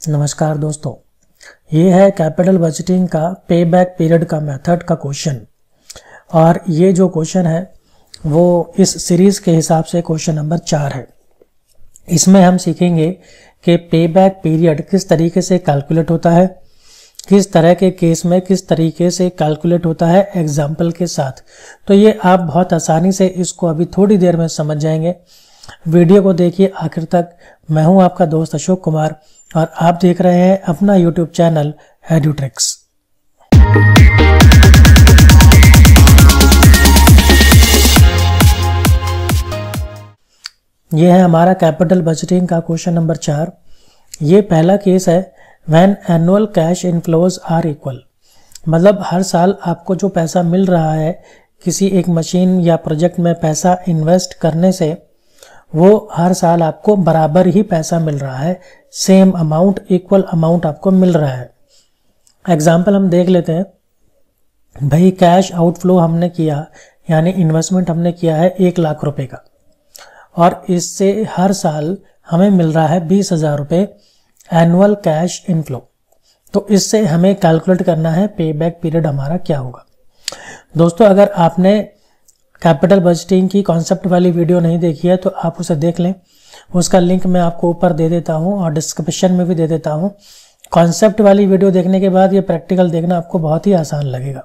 नमस्कार दोस्तों। ये है कैपिटल बजटिंग का पे बैक पीरियड का मेथड का क्वेश्चन और ये जो क्वेश्चन है, वो इस सीरीज़ के हिसाब से क्वेश्चन नंबर चार है। इसमें हम सीखेंगे कि पे बैक पीरियड किस तरीके से कैलकुलेट होता है, किस तरह के केस में किस तरीके से कैलकुलेट होता है एग्ज़ाम्पल के साथ। तो ये आप बहुत आसानी से इसको अभी थोड़ी देर में समझ जाएँगे। वीडियो को देखिए, आखिर तक। मैं हूँ आपका दोस्त अशोक कुमार। और आप देख रहे हैं अपना यूट्यूब चैनल एड्यूट्रिक्स ये है हमारा कैपिटल बजटिंग का क्वेश्चन नंबर चार। ये पहला केस है when annual cash inflows are equal मतलब हर साल आपको जो पैसा मिल रहा है, किसी एक मशीन या प्रोजेक्ट में पैसा इन्वेस्ट करने से वो हर साल आपको बराबर ही पैसा मिल रहा है। सेम अमाउंट इक्वल अमाउंट आपको मिल रहा है। एग्ज़ाम्पल हम देख लेते हैं। भाई कैश आउटफ्लो हमने किया, यानी इन्वेस्टमेंट हमने किया है एक लाख रुपए का। और इससे हर साल हमें मिल रहा है बीस हज़ार रुपये एनुअल कैश इनफ्लो तो इससे हमें कैलकुलेट करना है पे बैक पीरियड हमारा क्या होगा। दोस्तों, अगर आपने कैपिटल बजटिंग की कॉन्सेप्ट वाली वीडियो नहीं देखी है तो आप उसे देख लें। उसका लिंक मैं आपको ऊपर दे देता हूँ और डिस्क्रिप्शन में भी दे देता हूँ। कॉन्सेप्ट वाली वीडियो देखने के बाद ये प्रैक्टिकल देखना आपको बहुत ही आसान लगेगा।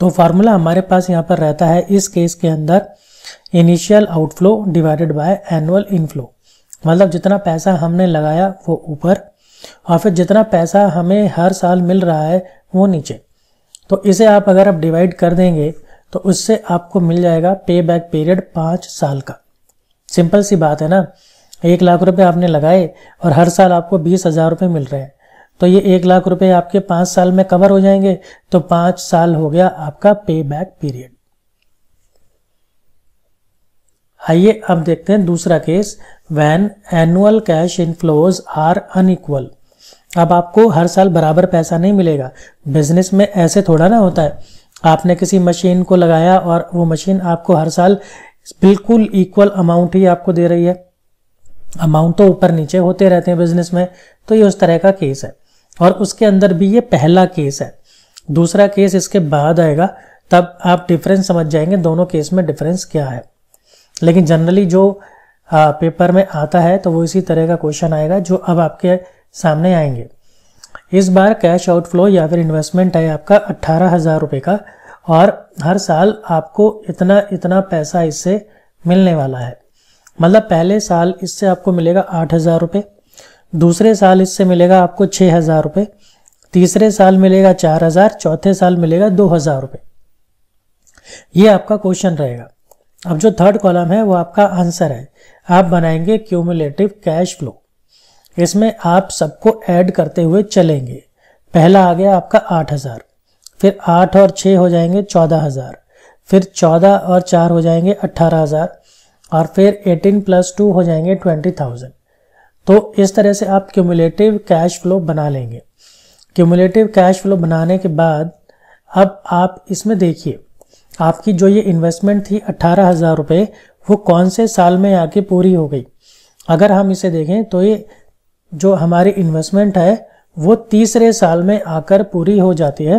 तो फार्मूला हमारे पास यहाँ पर रहता है। इस केस के अंदर initial outflow divided by annual inflow मतलब जितना पैसा हमने लगाया वो ऊपर, और फिर जितना पैसा हमें हर साल मिल रहा है वो नीचे। तो इसे आप अगर आप डिवाइड कर देंगे तो उससे आपको मिल जाएगा पे बैक पीरियड पाँच साल का। सिंपल सी बात है ना? एक लाख रुपए आपने लगाए और हर साल आपको बीस हज़ार रुपये मिल रहे हैं। तो ये एक लाख रुपए आपके पाँच साल में कवर हो जाएँगे तो पाँच साल हो गया आपका पे बैक पीरियड आइए अब देखते हैं दूसरा case when annual cash inflows are unequal अब आपको हर साल बराबर पैसा नहीं मिलेगा। बिज़नेस में ऐसे थोड़ा ना होता है। आपने किसी मशीन को लगाया और वो मशीन आपको हर साल बिल्कुल इक्वल अमाउंट ही आपको दे रही है। अमाउंट तो ऊपर नीचे होते रहते हैं बिज़नेस में तो ये उस तरह का केस है। और उसके अंदर भी ये पहला केस है। दूसरा केस इसके बाद आएगा तब आप डिफरेंस समझ जाएँगे दोनों केस में डिफरेंस क्या है। लेकिन जनरली जो आ, पेपर में आता है तो वो इसी तरह का क्वेश्चन आएगा जो अब आपके सामने आएँगे। इस बार कैश आउटफ्लो या फिर इन्वेस्टमेंट है आपका अट्ठारह हज़ार रुपये का और हर साल आपको इतना इतना पैसा इससे मिलने वाला है। मतलब पहले साल इससे आपको मिलेगा आठ हज़ार रुपये दूसरे साल इससे मिलेगा आपको छः हज़ार रुपये तीसरे साल मिलेगा चार हज़ार, चौथे साल मिलेगा दो हज़ार रुपये ये आपका क्वेश्चन रहेगा। अब जो थर्ड कॉलम है वो आपका आंसर है। आप बनाएँगे क्यूमुलेटिव कैश फ्लो इसमें आप सबको ऐड करते हुए चलेंगे। पहला आ गया आपका आठ हज़ार। फिर आठ और छ हो जाएँगे चौदह हज़ार। फिर चौदह और चार हो जाएँगे अट्ठारह हज़ार। और फिर एटीन प्लस टू हो जाएँगे ट्वेंटी थाउज़ेंड। तो इस तरह से आप क्यूमुलेटिव कैश फ्लो बना लेंगे। क्यूमुलेटिव कैश फ्लो बनाने के बाद अब आप इसमें देखिए, आपकी जो ये इन्वेस्टमेंट थी अट्ठारह हज़ार रुपये वो कौन से साल में आके पूरी हो गई? अगर हम इसे देखें तो ये जो हमारी इन्वेस्टमेंट है, वो तीसरे साल में आकर पूरी हो जाती है।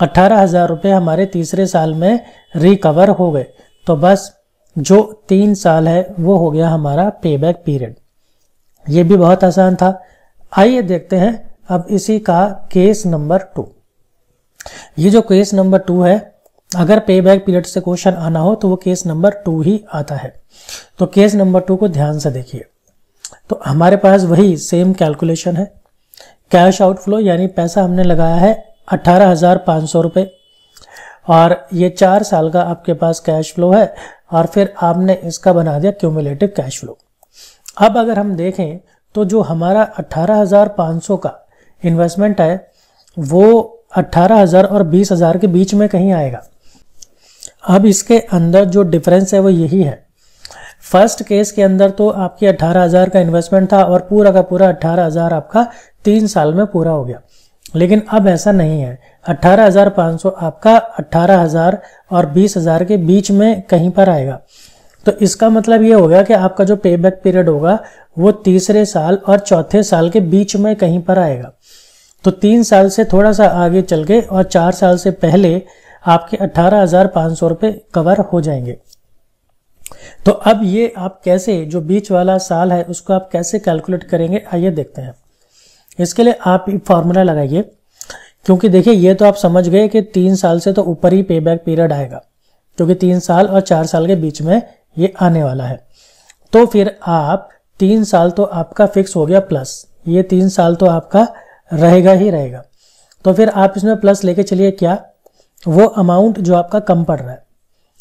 अट्ठारह हज़ार रुपये हमारे तीसरे साल में रिकवर हो गए। तो बस जो तीन साल है, वो हो गया हमारा पे बैक पीरियड ये भी बहुत आसान था। आइए देखते हैं अब इसी का केस नंबर टू ये जो केस नंबर टू है, अगर पे बैक पीरियड से क्वेश्चन आना हो तो वो केस नंबर टू ही आता है। तो केस नंबर टू को ध्यान से देखिए। तो हमारे पास वही सेम कैलकुलेशन है। कैश आउटफ्लो यानी पैसा हमने लगाया है अट्ठारह हज़ार पाँच सौ रुपये और ये चार साल का आपके पास कैश फ्लो है और फिर आपने इसका बना दिया क्यूमुलेटिव कैश फ्लो अब अगर हम देखें तो जो हमारा अट्ठारह हज़ार पाँच सौ का इन्वेस्टमेंट है, वो अट्ठारह हज़ार और बीस हज़ार के बीच में कहीं आएगा। अब इसके अंदर जो डिफरेंस है वो यही है। फ़र्स्ट केस के अंदर तो आपकी अट्ठारह हज़ार का इन्वेस्टमेंट था और पूरा का पूरा अट्ठारह हज़ार आपका तीन साल में पूरा हो गया। लेकिन अब ऐसा नहीं है। अट्ठारह हज़ार सौ आपका अट्ठारह हज़ार और बीस हज़ार के बीच में कहीं पर आएगा। तो इसका मतलब ये हो गया कि आपका जो पे बैक पीरियड होगा, वो तीसरे साल और चौथे साल के बीच में कहीं पर आएगा। तो तीन साल से थोड़ा सा आगे चल के और चार साल से पहले आपके अट्ठारह हज़ार पाँच सौ रुपये कवर हो जाएँगे। तो अब ये आप कैसे, जो बीच वाला साल है, उसको आप कैसे कैलकुलेट करेंगे? आइए देखते हैं। इसके लिए आप फॉर्मूला लगाइए, क्योंकि देखिए, ये तो आप समझ गए कि तीन साल से तो ऊपर ही पे बैक पीरियड आएगा, क्योंकि तीन साल और चार साल के बीच में ये आने वाला है। तो फिर आप, तीन साल तो आपका फिक्स हो गया प्लस ये तीन साल तो आपका रहेगा ही रहेगा। तो फिर आप इसमें प्लस लेके चलिए क्या? वो अमाउंट जो आपका कम पड़ रहा है।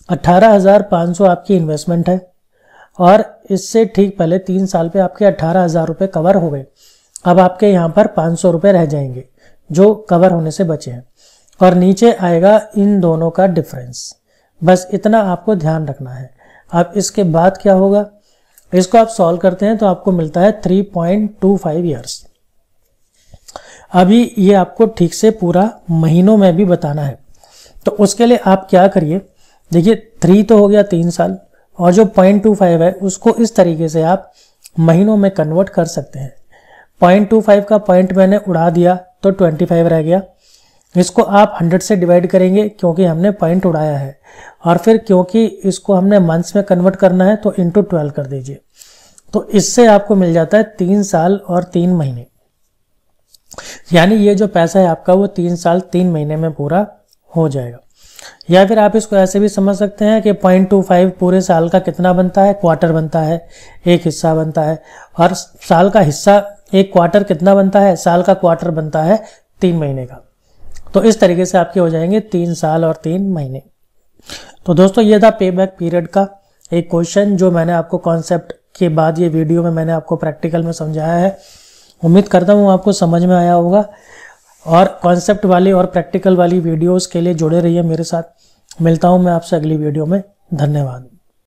अट्ठारह हज़ार पाँच सौ आपकी इन्वेस्टमेंट है और इससे ठीक पहले तीन साल पे आपके अट्ठारह हज़ार रुपये कवर हो गए। अब आपके यहाँ पर पाँच सौ रुपये रह जाएँगे, जो कवर होने से बचे हैं। और नीचे आएगा इन दोनों का डिफरेंस बस इतना आपको ध्यान रखना है। अब इसके बाद क्या होगा? इसको आप सॉल्व करते हैं तो आपको मिलता है three point two five years अभी ये आपको ठीक से पूरा महीनों में भी बताना है। तो उसके लिए आप क्या करिए? देखिए थ्री तो हो गया तीन साल, और जो पॉइंट टू फाइव है, उसको इस तरीके से आप महीनों में कन्वर्ट कर सकते हैं। पॉइंट टू फाइव का पॉइंट मैंने उड़ा दिया तो ट्वेंटी फाइव रह गया। इसको आप हंड्रेड से डिवाइड करेंगे, क्योंकि हमने पॉइंट उड़ाया है। और फिर क्योंकि इसको हमने मंथ्स में कन्वर्ट करना है तो इंटू ट्वेल्व कर दीजिए। तो इससे आपको मिल जाता है तीन साल और तीन महीने। यानी ये जो पैसा है आपका, वो तीन साल, तीन महीने में पूरा हो जाएगा। या फिर आप इसको ऐसे भी समझ सकते हैं कि पॉइंट टू फाइव पूरे साल का कितना बनता है? क्वार्टर बनता है, एक हिस्सा बनता है। और साल का हिस्सा, एक क्वार्टर कितना बनता है? साल का क्वार्टर बनता है तीन महीने का। तो इस तरीके से आपके हो जाएँगे तीन साल और तीन महीने। तो दोस्तों, ये था पे बैक पीरियड का एक क्वेश्चन जो मैंने आपको कॉन्सेप्ट के बाद ये वीडियो में मैंने आपको प्रैक्टिकल में समझाया है। उम्मीद करता हूँ आपको समझ में आया होगा। और कॉन्सेप्ट वाली और प्रैक्टिकल वाली वीडियोस के लिए जुड़े रहिए मेरे साथ। मिलता हूँ मैं आपसे अगली वीडियो में। धन्यवाद।